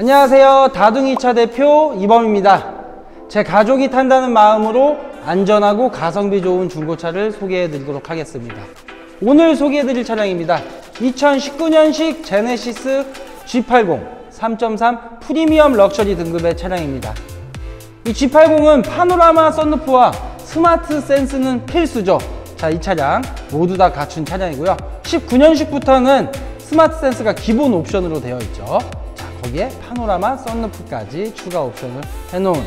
안녕하세요. 다둥이차 대표 이범입니다. 제 가족이 탄다는 마음으로 안전하고 가성비 좋은 중고차를 소개해 드리도록 하겠습니다. 오늘 소개해 드릴 차량입니다. 2019년식 제네시스 G80 3.3 프리미엄 럭셔리 등급의 차량입니다. 이 G80은 파노라마 썬루프와 스마트 센스는 필수죠. 자, 이 차량 모두 다 갖춘 차량이고요. 19년식부터는 스마트 센스가 기본 옵션으로 되어 있죠. 자, 거기에 파노라마 썬루프까지 추가 옵션을 해놓은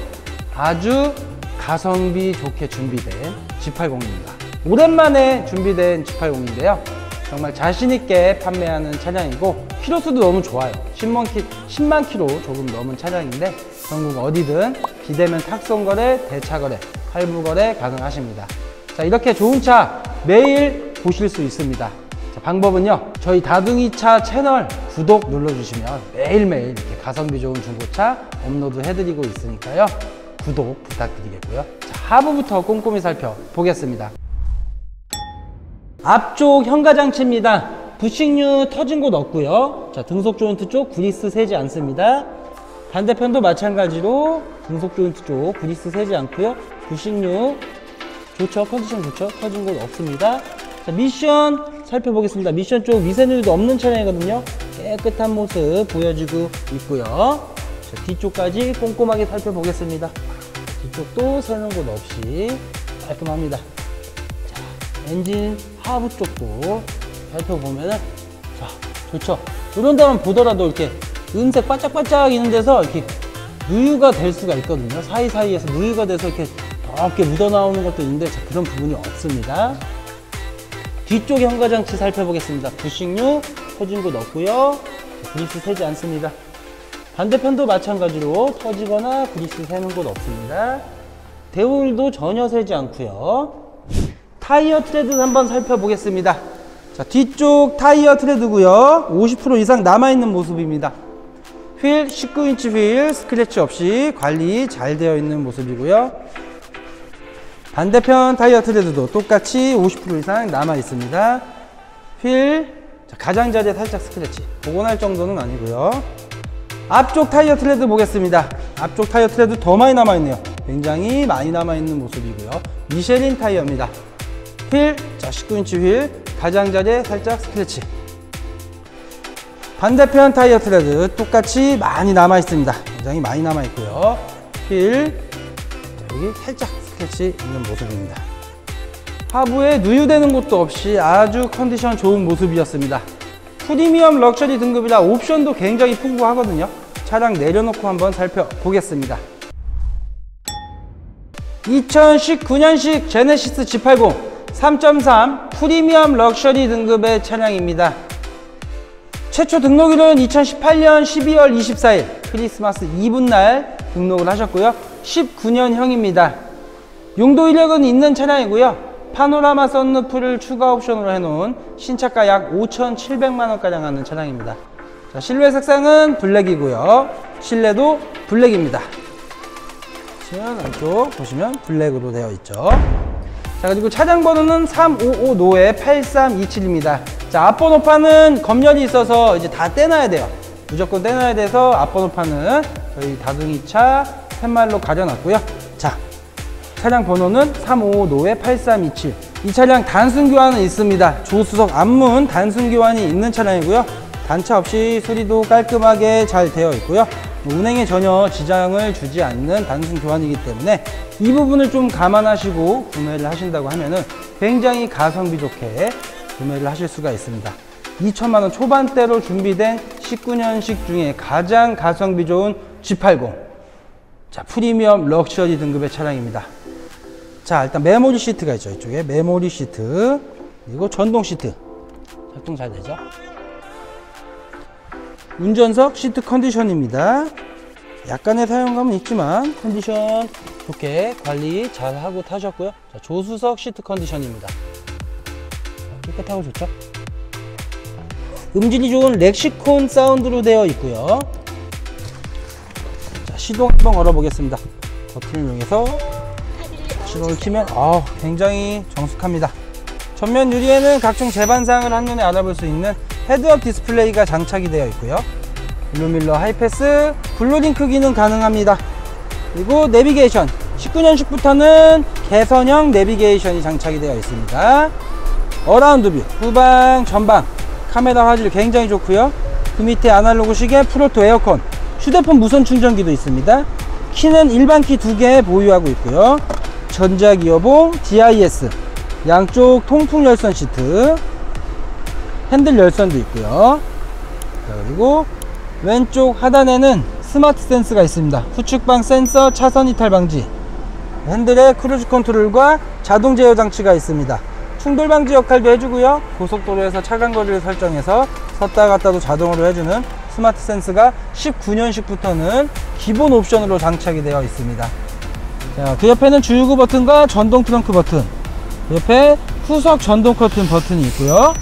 아주 가성비 좋게 준비된 G80입니다. 오랜만에 준비된 G80인데요. 정말 자신있게 판매하는 차량이고, 키로수도 너무 좋아요. 10만, 키, 10만 키로 조금 넘은 차량인데, 전국 어디든 비대면 탁송거래, 대차거래, 할부거래 가능하십니다. 자, 이렇게 좋은 차 매일 보실 수 있습니다. 자, 방법은요, 저희 다둥이차 채널 구독 눌러주시면 매일매일 이렇게 가성비 좋은 중고차 업로드 해드리고 있으니까요. 구독 부탁드리겠고요. 자, 하부부터 꼼꼼히 살펴보겠습니다. 앞쪽 현가장치입니다. 부식류 터진 곳 없고요. 자, 등속 조인트 쪽 구리스 새지 않습니다. 반대편도 마찬가지로 등속 조인트 쪽 구리스 새지 않고요. 부식류 좋죠. 컨디션 좋죠. 터진 곳 없습니다. 자, 미션 살펴보겠습니다. 미션 쪽 미세누리도 없는 차량이거든요. 깨끗한 모습 보여주고 있고요. 자, 뒤쪽까지 꼼꼼하게 살펴보겠습니다. 뒤쪽도 새는 곳 없이 깔끔합니다. 자, 엔진 하부 쪽도 살펴보면은 자, 좋죠. 이런 데만 보더라도 이렇게 은색 반짝반짝 있는 데서 이렇게 누유가 될 수가 있거든요. 사이사이에서 누유가 돼서 이렇게 덥게 묻어나오는 것도 있는데 자, 그런 부분이 없습니다. 뒤쪽 현가장치 살펴보겠습니다. 부식류 터진 곳 없고요. 그리스 새지 않습니다. 반대편도 마찬가지로 터지거나 그리스 새는 곳 없습니다. 대우일도 전혀 새지 않고요. 타이어 트레드 한번 살펴보겠습니다. 자, 뒤쪽 타이어 트레드고요. 50% 이상 남아있는 모습입니다. 휠 19인치 휠 스크래치 없이 관리 잘 되어 있는 모습이고요. 반대편 타이어 트레드도 똑같이 50% 이상 남아 있습니다. 휠 자, 가장자리에 살짝 스크래치 복원할 정도는 아니고요. 앞쪽 타이어 트레드 보겠습니다. 앞쪽 타이어 트레드 더 많이 남아 있네요. 굉장히 많이 남아 있는 모습이고요. 미쉐린 타이어입니다. 휠, 자 19인치 휠 가장자리에 살짝 스크래치. 반대편 타이어 트레드 똑같이 많이 남아 있습니다. 굉장히 많이 남아 있고요. 휠, 자, 여기 살짝 스크래치 있는 모습입니다. 하부에 누유되는 곳도 없이 아주 컨디션 좋은 모습이었습니다. 프리미엄 럭셔리 등급이라 옵션도 굉장히 풍부하거든요. 차량 내려놓고 한번 살펴보겠습니다. 2019년식 제네시스 G80 3.3 프리미엄 럭셔리 등급의 차량입니다. 최초 등록일은 2018년 12월 24일 크리스마스 이브 날 등록을 하셨고요. 19년형입니다. 용도 이력은 있는 차량이고요. 파노라마 썬루프를 추가 옵션으로 해놓은 신차가 약 5,700만원가량 하는 차량입니다. 자, 실내 색상은 블랙이고요. 실내도 블랙입니다. 보시면 안쪽 보시면 블랙으로 되어 있죠. 자 그리고 차량 번호는 355 노에 8327입니다. 자 앞번호판은 검열이 있어서 이제 다 떼놔야 돼요. 무조건 떼놔야 돼서 앞번호판은 저희 다둥이 차 팻말로 가려놨고요. 자 차량 번호는 355 노에 8327. 이 차량 단순 교환은 있습니다. 조수석 앞문 단순 교환이 있는 차량이고요. 단차 없이 수리도 깔끔하게 잘 되어 있고요. 운행에 전혀 지장을 주지 않는 단순 교환이기 때문에 이 부분을 좀 감안하시고 구매를 하신다고 하면은 굉장히 가성비 좋게 구매를 하실 수가 있습니다. 2천만 원 초반대로 준비된 19년식 중에 가장 가성비 좋은 G80. 자, 프리미엄 럭셔리 등급의 차량입니다. 자, 일단 메모리 시트가 있죠. 이쪽에 메모리 시트. 그리고 전동 시트. 작동 잘 되죠? 운전석 시트 컨디션입니다. 약간의 사용감은 있지만 컨디션 좋게 관리 잘 하고 타셨고요. 자, 조수석 시트 컨디션입니다. 깨끗하고 좋죠? 음질이 좋은 렉시콘 사운드로 되어 있고요. 자, 시동 한번 걸어 보겠습니다. 버튼을 이용해서 시동을 키면 어, 굉장히 정숙합니다. 전면 유리에는 각종 제반 사항을 한눈에 알아볼 수 있는 헤드업 디스플레이가 장착이 되어 있고요. 룸미러 하이패스, 블루링크 기능 가능합니다. 그리고 내비게이션 19년식부터는 개선형 내비게이션이 장착이 되어 있습니다. 어라운드 뷰, 후방, 전방 카메라 화질 굉장히 좋고요. 그 밑에 아날로그 시계, 풀오토 에어컨, 휴대폰 무선 충전기도 있습니다. 키는 일반 키 두 개 보유하고 있고요. 전자기어봉, DIS, 양쪽 통풍 열선 시트, 핸들 열선도 있고요. 자, 그리고 왼쪽 하단에는 스마트 센스가 있습니다. 후측방 센서, 차선 이탈 방지, 핸들에 크루즈 컨트롤과 자동 제어 장치가 있습니다. 충돌 방지 역할도 해주고요. 고속도로에서 차간 거리를 설정해서 섰다 갔다도 자동으로 해주는 스마트 센스가 19년식부터는 기본 옵션으로 장착이 되어 있습니다. 자, 그 옆에는 주유구 버튼과 전동 트렁크 버튼, 그 옆에 후석 전동 커튼 버튼이 있고요.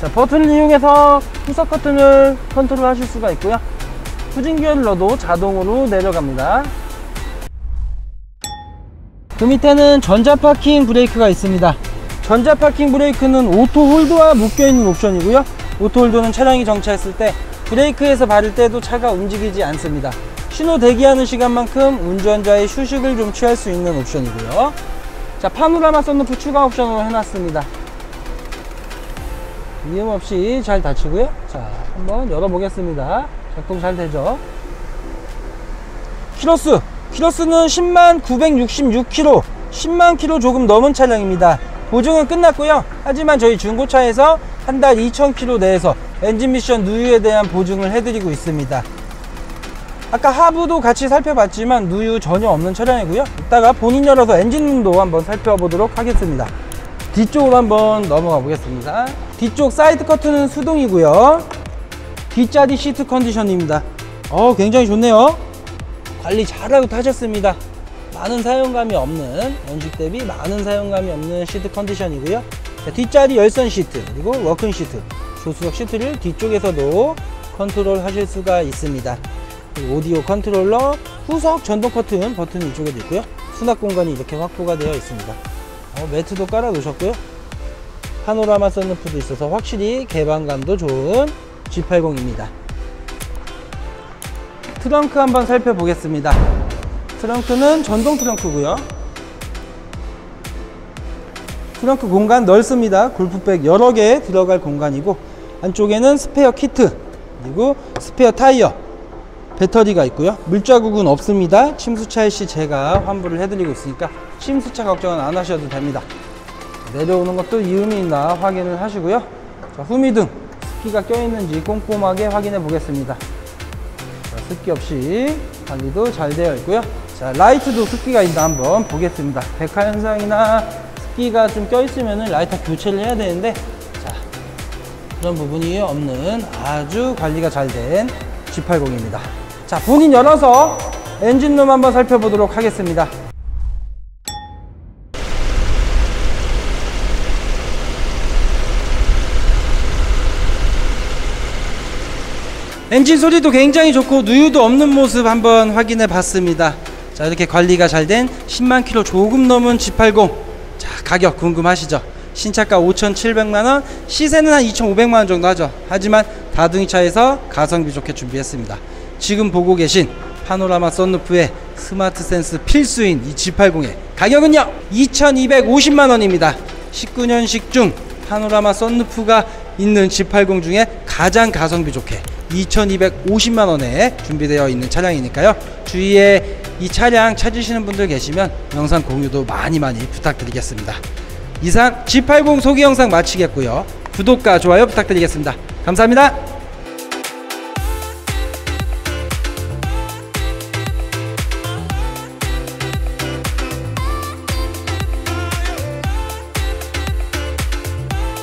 자, 버튼을 이용해서 후석 커튼을 컨트롤 하실 수가 있고요. 후진 기어를 넣어도 자동으로 내려갑니다. 그 밑에는 전자 파킹 브레이크가 있습니다. 전자 파킹 브레이크는 오토 홀드와 묶여 있는 옵션이고요. 오토 홀드는 차량이 정차했을 때 브레이크에서 발을 떼도 차가 움직이지 않습니다. 신호 대기하는 시간만큼 운전자의 휴식을 좀 취할 수 있는 옵션이고요. 자, 파노라마 썬루프 추가 옵션으로 해놨습니다. 이음 없이 잘 닫히고요. 자, 한번 열어보겠습니다. 작동 잘 되죠? 키로수 키로수는 10만 966km 10만 km 조금 넘은 차량입니다 보증은 끝났고요 하지만 저희 중고차에서 한 달 2,000km 내에서 엔진 미션 누유에 대한 보증을 해드리고 있습니다 아까 하부도 같이 살펴봤지만 누유 전혀 없는 차량이고요. 이따가 보닛 열어서 엔진룸도 한번 살펴보도록 하겠습니다. 뒤쪽으로 한번 넘어가 보겠습니다. 뒤쪽 사이드 커튼은 수동이고요. 뒷자리 시트 컨디션입니다. 어 굉장히 좋네요. 관리 잘하고 타셨습니다. 많은 사용감이 없는 연식 대비 많은 사용감이 없는 시트 컨디션이고요. 자, 뒷자리 열선 시트 그리고 워크인 시트. 조수석 시트를 뒤쪽에서도 컨트롤 하실 수가 있습니다. 오디오 컨트롤러 후석 전동 커튼 버튼이 이쪽에도 있고요. 수납 공간이 이렇게 확보가 되어 있습니다. 어, 매트도 깔아 놓으셨고요. 파노라마 썬루프도 있어서 확실히 개방감도 좋은 G80입니다. 트렁크 한번 살펴보겠습니다. 트렁크는 전동 트렁크고요. 트렁크 공간 넓습니다. 골프백 여러 개 들어갈 공간이고 안쪽에는 스페어 키트 그리고 스페어 타이어 배터리가 있고요. 물자국은 없습니다. 침수차일 시 제가 환불을 해드리고 있으니까 침수차 걱정은 안 하셔도 됩니다. 내려오는 것도 이음이 있나 확인을 하시고요. 자, 후미등 스키가 껴있는지 꼼꼼하게 확인해 보겠습니다. 자, 습기 없이 관리도 잘 되어 있고요. 자, 라이트도 습기가 있나 한번 보겠습니다. 백화 현상이나 습기가 좀 껴있으면 라이터 교체를 해야 되는데, 자, 그런 부분이 없는 아주 관리가 잘 된 G80입니다. 자, 본인 열어서 엔진룸 한번 살펴보도록 하겠습니다. 엔진 소리도 굉장히 좋고 누유도 없는 모습 한번 확인해 봤습니다. 자 이렇게 관리가 잘 된 10만 킬로 조금 넘은 G80 자 가격 궁금하시죠? 신차가 5,700만원 시세는 한 2,500만원 정도 하죠 하지만 다둥이 차에서 가성비 좋게 준비했습니다 지금 보고 계신 파노라마 썬루프의 스마트 센스 필수인 이 G80의 가격은요 2,250만원입니다 19년식 중 파노라마 썬루프가 있는 G80 중에 가장 가성비 좋게 2,250만 원에 준비되어 있는 차량이니까요. 주위에 이 차량 찾으시는 분들 계시면 영상 공유도 많이 많이 부탁드리겠습니다. 이상 G80 소개 영상 마치겠고요. 구독과 좋아요 부탁드리겠습니다. 감사합니다.